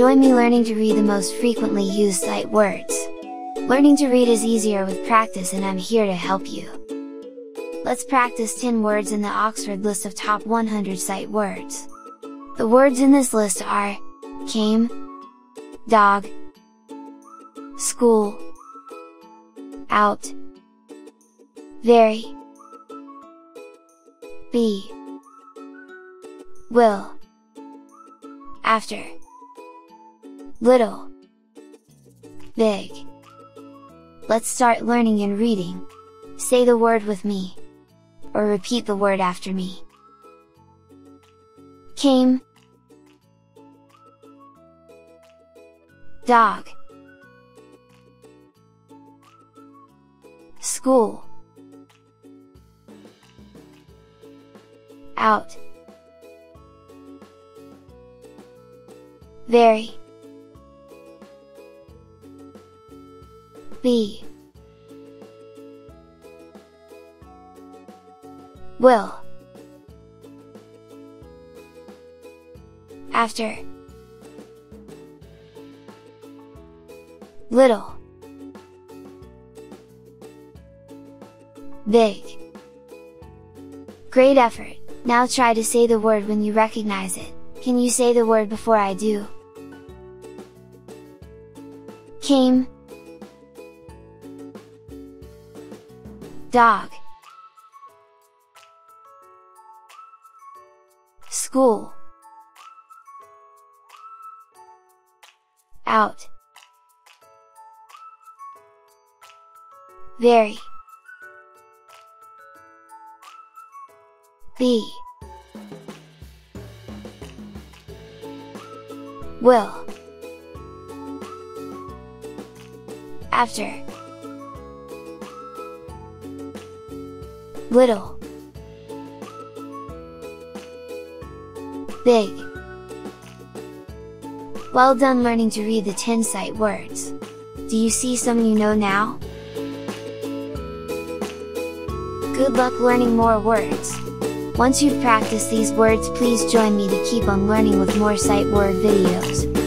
Join me learning to read the most frequently used sight words. Learning to read is easier with practice and I'm here to help you. Let's practice 10 words in the Oxford list of top 100 sight words. The words in this list are, came, dog, school, out, very, be, will, after, little, big. Let's start learning and reading. Say the word with me. Or repeat the word after me. Came Dog School Out Very Be. Will After. Little. Big. Great effort! Now try to say the word when you recognize it, can you say the word before I do? Came Dog. School. Out. Very. Be. Will. After Little Big Well done learning to read the 10 sight words. Do you see some you know now? Good luck learning more words! Once you've practiced these words please join me to keep on learning with more sight word videos.